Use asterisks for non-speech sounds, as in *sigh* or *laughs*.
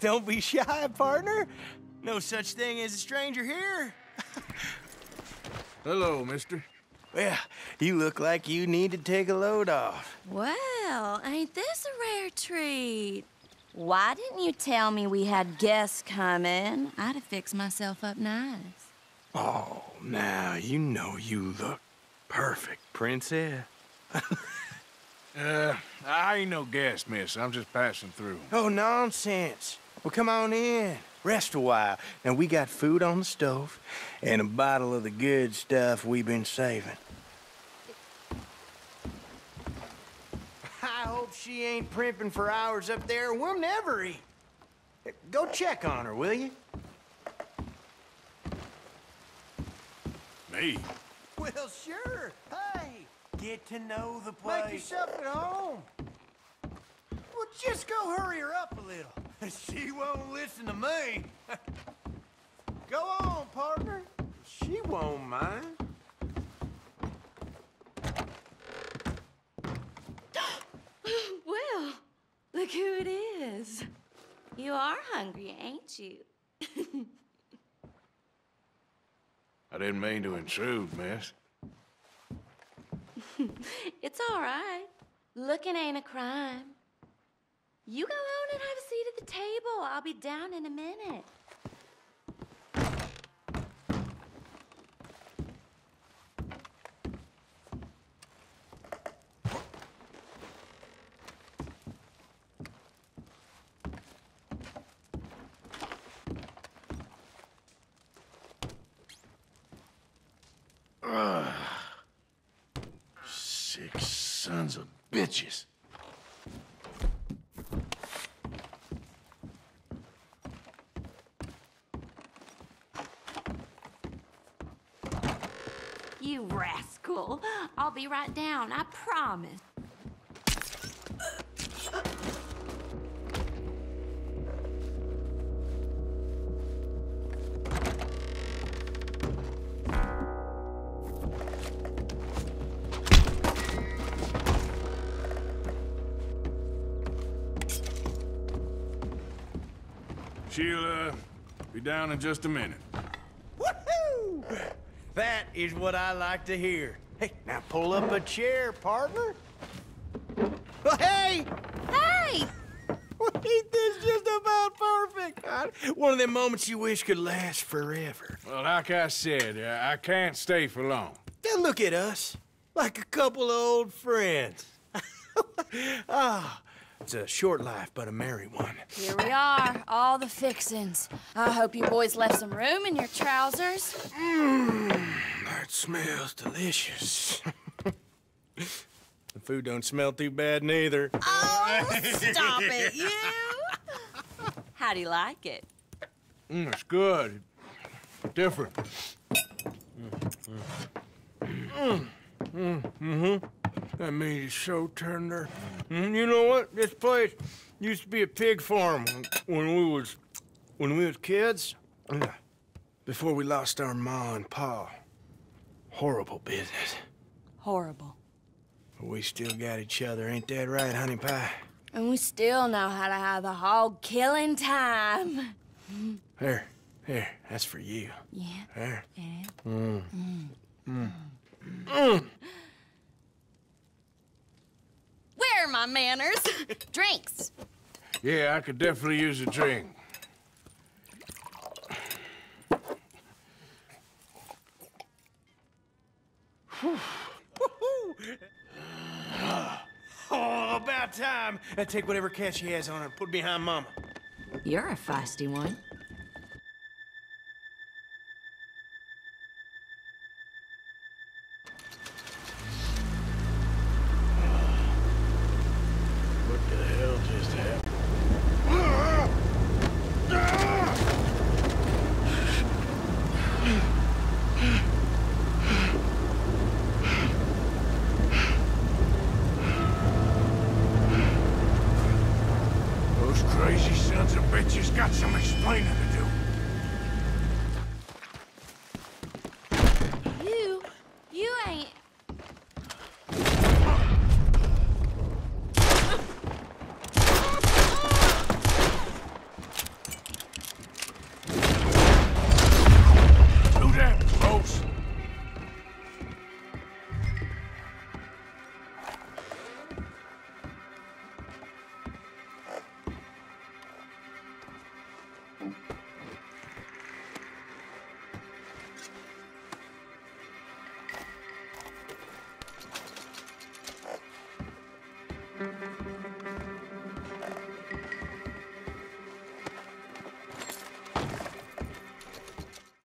*laughs* Don't be shy, partner. No such thing as a stranger here. Hello, mister. Well, you look like you need to take a load off. Well, ain't this a rare treat? Why didn't you tell me we had guests coming? I'd have fixed myself up nice. Oh, now you know you look perfect, princess. Uh, I ain't no guest, miss. I'm just passing through. Oh, nonsense. Well, come on in. Rest a while. And we got food on the stove and a bottle of the good stuff we've been saving. I hope she ain't primping for hours up there. We'll never eat. Go check on her, will you? Me? Well, sure. Hey, get to know the place. Make yourself at home. Well, just go hurry her up a little. She won't listen to me. *laughs* go on, partner. She won't mind. *gasps* well, look who it is. You are hungry, ain't you? *laughs* I didn't mean to intrude, miss. *laughs* it's all right. Looking ain't a crime. You go on and have a seat at the table. I'll be down in a minute. Six sons of bitches. You rascal. I'll be right down, I promise. She'll, uh, be down in just a minute. Woohoo! That is what I like to hear. Hey, now pull up a chair, partner. Oh, hey! Hey! *laughs* Ain't this just about perfect? God, One of them moments you wish could last forever. Well, like I said, uh, I can't stay for long. Now look at us, like a couple of old friends. *laughs* Ah, it's a short life, but a merry one. Here we are, all the fixins'. I hope you boys left some room in your trousers. That smells delicious. *laughs* the food don't smell too bad neither. Oh, *laughs* stop it, you! How do you like it? Mm, it's good. Different. That meat is so tender. Mm, you know what? This place used to be a pig farm when we was when we was kids. Yeah. Before we lost our ma and pa. Horrible business. Horrible. But we still got each other, ain't that right, honey pie? And we still know how to have a hog killing time. Here, here, that's for you. Yeah, There. it is. Where are my manners? *laughs* Drinks. Yeah, I could definitely use a drink. Oh, about time. Now take whatever cat she has on her and put it behind Mama. You're a feisty one. Crazy sons of bitches. Got some explaining to